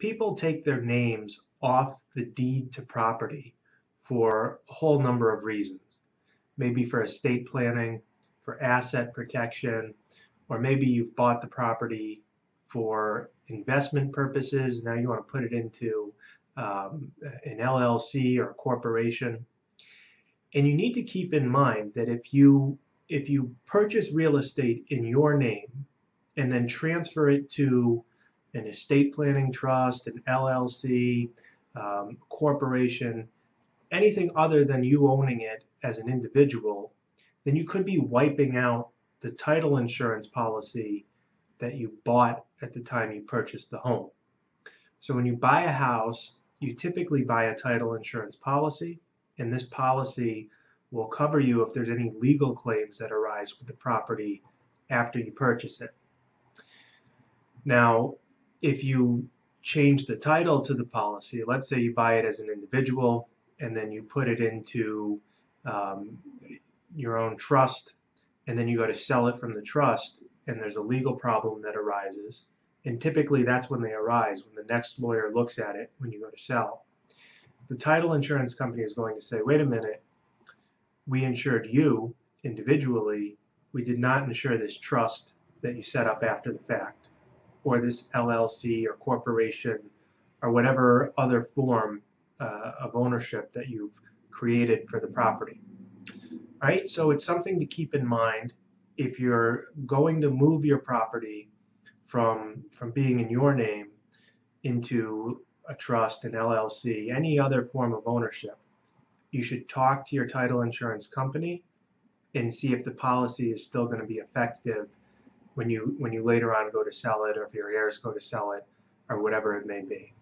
people take their names off the deed to property for a whole number of reasons. Maybe for estate planning, for asset protection, or maybe you've bought the property for investment purposes. Now you want to put it into um, an LLC or a corporation. And you need to keep in mind that if you if you purchase real estate in your name and then transfer it to an estate planning trust, an LLC, um, corporation, anything other than you owning it as an individual, then you could be wiping out the title insurance policy that you bought at the time you purchased the home. So when you buy a house, you typically buy a title insurance policy, and this policy will cover you if there's any legal claims that arise with the property after you purchase it. Now, if you change the title to the policy, let's say you buy it as an individual and then you put it into um, your own trust and then you go to sell it from the trust and there's a legal problem that arises. And typically that's when they arise when the next lawyer looks at it when you go to sell. The title insurance company is going to say wait a minute. We insured you individually. We did not insure this trust that you set up after the fact or this LLC or corporation or whatever other form uh, of ownership that you've created for the property. Right? So it's something to keep in mind if you're going to move your property from from being in your name into a trust, an LLC, any other form of ownership. You should talk to your title insurance company and see if the policy is still going to be effective when you when you later on go to sell it or if your heirs go to sell it or whatever it may be.